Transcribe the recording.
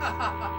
Ha ha ha!